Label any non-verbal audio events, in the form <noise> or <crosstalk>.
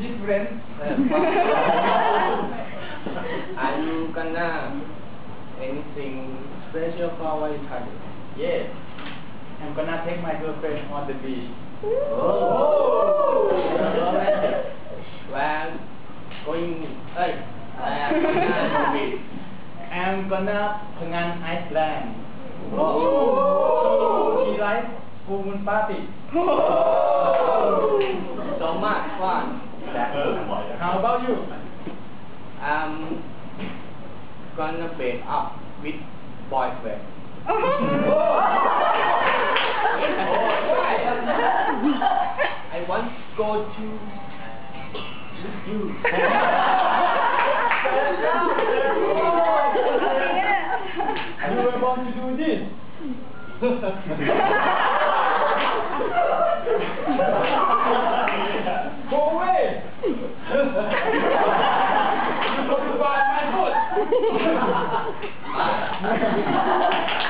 Different. <laughs> Are you gonna anything special for our Italy? Yes. I'm gonna take my girlfriend on the beach. Ooh. Oh. well, going. Hey. <laughs> I'm gonna Penang Island. Oh. She like full moon party <laughs> So much fun. How about you I'm gonna break up with boyfriend. Uh-huh. <laughs> I want to go to with you. You were born to do this <laughs> Go away. You got to buy my foot